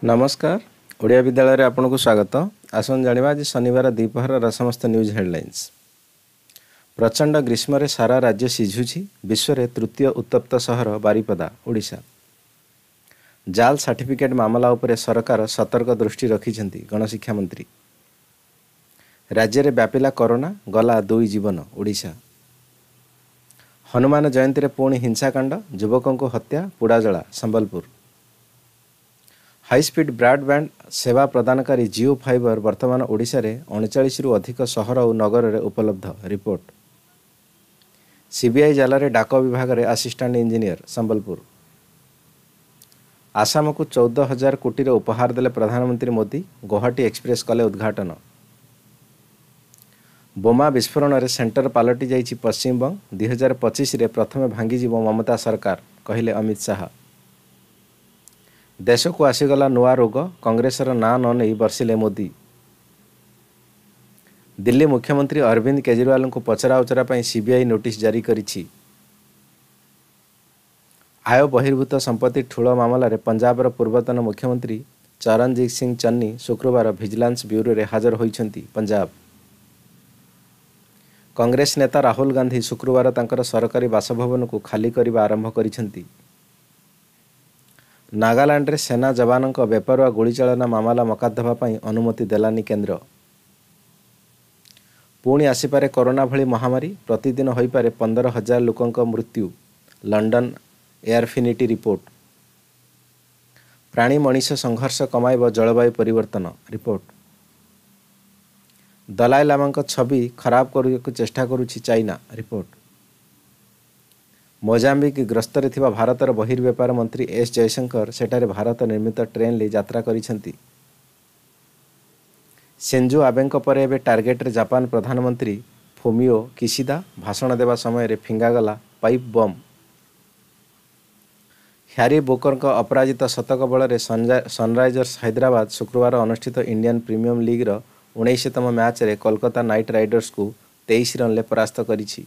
ନମସ୍କାର। ଓଡ଼ିଆ ବିଦ୍ୟାଳୟରେ ଆପଣଙ୍କୁ ସ୍ୱାଗତ। ଆସନ୍ତୁ ଜାଣିବା ଆଜି ଶନିବାର ଦ୍ୱିପହରର ସମସ୍ତ ନ୍ୟୁଜ୍ ହେଡ଼ଲାଇନ୍ସ। ପ୍ରଚଣ୍ଡ ଗ୍ରୀଷ୍ମରେ ସାରା ରାଜ୍ୟ ସିଝୁଛି ବିଶ୍ୱରେ ତୃତୀୟ ଉତ୍ତପ୍ତ ସହର ବାରିପଦା ଓଡ଼ିଶା। ଜାଲ୍ ସାର୍ଟିଫିକେଟ୍ ମାମଲା ଉପରେ ସରକାର ସତର୍କ ଦୃଷ୍ଟି ରଖିଛନ୍ତି ଗଣଶିକ୍ଷା ମନ୍ତ୍ରୀ ରାଜ୍ୟରେ ବ୍ୟାପିଲା କରୋନା ଗଲା ଦୁଇ ଜୀବନ ଓଡ଼ିଶା। ହନୁମାନ ଜୟନ୍ତୀରେ ପୁଣି ହିଂସାକାଣ୍ଡ ଯୁବକଙ୍କୁ ହତ୍ୟା ପୋଡ଼ାଜଳା ସମ୍ବଲପୁର। ହାଇସ୍ପିଡ୍ ବ୍ରଡବ୍ୟାଣ୍ଡ ସେବା ପ୍ରଦାନକାରୀ ଜିଓ ଫାଇବର ବର୍ତ୍ତମାନ ଓଡ଼ିଶାରେ ଅଣଚାଳିଶରୁ ଅଧିକ ସହର ଓ ନଗରରେ ଉପଲବ୍ଧ ରିପୋର୍ଟ ସିବିଆଇ ଜାଲରେ ଡାକ ବିଭାଗରେ ଆସିଷ୍ଟାଣ୍ଟ ଇଞ୍ଜିନିୟର ସମ୍ବଲପୁର ଆସାମକୁ ଚଉଦ ହଜାର କୋଟିର ଉପହାର ଦେଲେ ପ୍ରଧାନମନ୍ତ୍ରୀ ମୋଦି ଗୌହାଟୀ ଏକ୍ସପ୍ରେସ୍ କଲେ ଉଦ୍ଘାଟନ ବୋମା ବିସ୍ଫୋରଣରେ ସେଣ୍ଟର ପାଲଟି ଯାଇଛି ପଶ୍ଚିମବଙ୍ଗ ଦୁଇହଜାର ପଚିଶରେ ପ୍ରଥମେ ଭାଙ୍ଗିଯିବ ମମତା ସରକାର କହିଲେ ଅମିତ ଶାହା। ଦେଶକୁ ଆସିଗଲା ନୂଆ ରୋଗ କଂଗ୍ରେସର ନାଁ ନ ନେଇ ବର୍ଷିଲେ ମୋଦି। ଦିଲ୍ଲୀ ମୁଖ୍ୟମନ୍ତ୍ରୀ ଅରବିନ୍ଦ କେଜରିୱାଲଙ୍କୁ ପଚରାଉଚରା ପାଇଁ ସିବିଆଇ ନୋଟିସ୍ ଜାରି କରିଛି। ଆୟ ବହିର୍ଭୂତ ସମ୍ପତ୍ତି ଠୁଳ ମାମଲାରେ ପଞ୍ଜାବର ପୂର୍ବତନ ମୁଖ୍ୟମନ୍ତ୍ରୀ ଚରଣଜିତ ସିଂ ଚନ୍ନି ଶୁକ୍ରବାର ଭିଜିଲାନ୍ସ ବ୍ୟୁରୋରେ ହାଜର ହୋଇଛନ୍ତି ପଞ୍ଜାବ। କଂଗ୍ରେସ ନେତା ରାହୁଲ ଗାନ୍ଧୀ ଶୁକ୍ରବାର ତାଙ୍କର ସରକାରୀ ବାସଭବନକୁ ଖାଲି କରିବା ଆରମ୍ଭ କରିଛନ୍ତି। ନାଗାଲାଣ୍ଡରେ ସେନା ଯବାନଙ୍କ ବେପରୁଆ ଗୁଳିଚାଳନା ମାମଲା ମକାଦେବା ପାଇଁ ଅନୁମତି ଦେଲାନି କେନ୍ଦ୍ର ପୁଣି ଆସିପାରେ କରୋନା ଭଳି ମହାମାରୀ ପ୍ରତିଦିନ ହୋଇପାରେ ପନ୍ଦର ହଜାର ଲୋକଙ୍କ ମୃତ୍ୟୁ ଲଣ୍ଡନ ଏୟାରଫିନିଟି ରିପୋର୍ଟ ପ୍ରାଣୀ ମଣିଷ ସଂଘର୍ଷ କମାଇବ ଜଳବାୟୁ ପରିବର୍ତ୍ତନ ରିପୋର୍ଟ ଦଲାଇ ଲାମାଙ୍କ ଛବି ଖରାପ କରିବାକୁ ଚେଷ୍ଟା କରୁଛି ଚାଇନା ରିପୋର୍ଟ ମୋଜାମ୍ବିକ ଗସ୍ତରେ ଥିବା ଭାରତର ବହିର୍ବେପାର ମନ୍ତ୍ରୀ ଏସ୍ ଜୟଶଙ୍କର ସେଠାରେ ଭାରତ ନିର୍ମିତ ଟ୍ରେନ୍ରେ ଯାତ୍ରା କରିଛନ୍ତି। ସେଞ୍ଜୁ ଆବେଙ୍କ ପରେ ଏବେ ଟାର୍ଗେଟରେ ଜାପାନ ପ୍ରଧାନମନ୍ତ୍ରୀ ଫୋମିଓ କିସିଦା ଭାଷଣ ଦେବା ସମୟରେ ଫିଙ୍ଗାଗଲା ପାଇପ୍ ବମ୍। ହ୍ୟାରି ବୋକରଙ୍କ ଅପରାଜିତ ଶତକ ବଳରେ ସନରାଇଜର୍ସ ହାଇଦ୍ରାବାଦ ଶୁକ୍ରବାର ଅନୁଷ୍ଠିତ ଇଣ୍ଡିଆନ୍ ପ୍ରିମିୟମ୍ ଲିଗ୍ର ଉଣେଇଶତମ ମ୍ୟାଚ୍ରେ କୋଲକାତା ନାଇଟ୍ ରାଇଡର୍ସକୁ ତେଇଶ ରନ୍ରେ ପରାସ୍ତ କରିଛି।